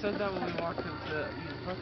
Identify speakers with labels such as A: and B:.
A: said that when we walked into the park.